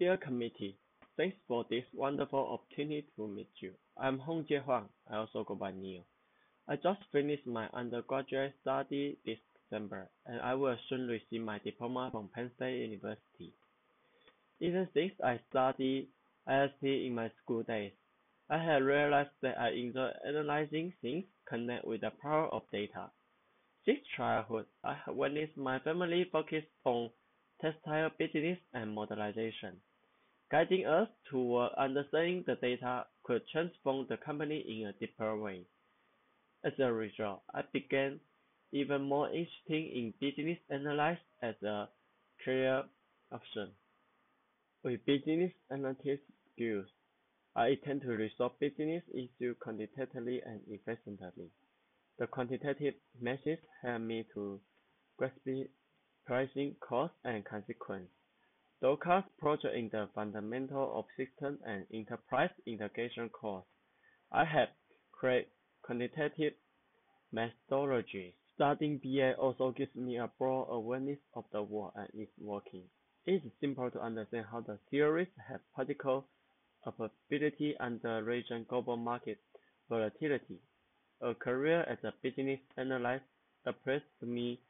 Dear committee, thanks for this wonderful opportunity to meet you. I'm Hongjie Huang. I also go by Neil. I just finished my undergraduate study this December, and I will soon receive my diploma from Penn State University. Even since I studied IST in my school days, I have realized that I enjoy analyzing things connected with the power of data. Since childhood, I have witnessed my family focus on textile business and modernization, guiding us toward understanding the data could transform the company in a deeper way. As a result, I began even more interested in business analysis as a career option. With business analytics skills, I intend to resolve business issues quantitatively and efficiently. The quantitative methods help me to grasp pricing, cost, and consequence. Dorcas project in the fundamental of system and enterprise integration course. I have created quantitative methodology. Studying BA also gives me a broad awareness of the world and its working. It is simple to understand how the theories have practical applicability under region global market volatility. A career as a business analyst appeals to me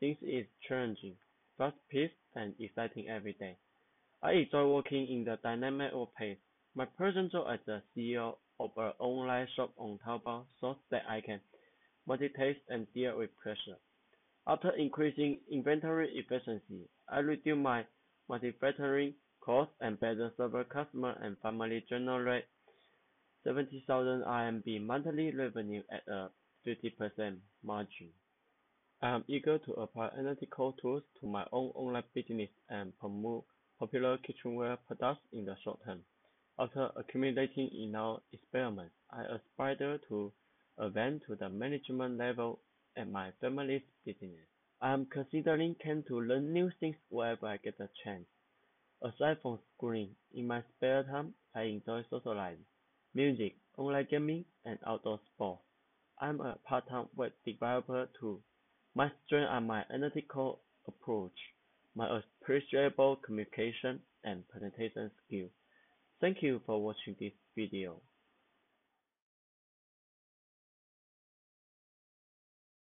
since is challenging, fast-paced, and exciting every day. I enjoy working in the dynamic workplace. My present job as the CEO of an online shop on Taobao shows that I can multitask and deal with pressure. After increasing inventory efficiency, I reduce my manufacturing costs and better serve customers and finally generate 70,000 RMB monthly revenue at a 50% margin. I am eager to apply analytical tools to my own online business and promote popular kitchenware products in the short term. After accumulating enough experience, I aspire to advance to the management level at my family's business. I am considering keen to learn new things wherever I get a chance. Aside from schooling, in my spare time, I enjoy socializing, music, online gaming, and outdoor sports. I'm a part-time web developer too. My strengths are my analytical approach, my appreciable communication and presentation skills. Thank you for watching this video.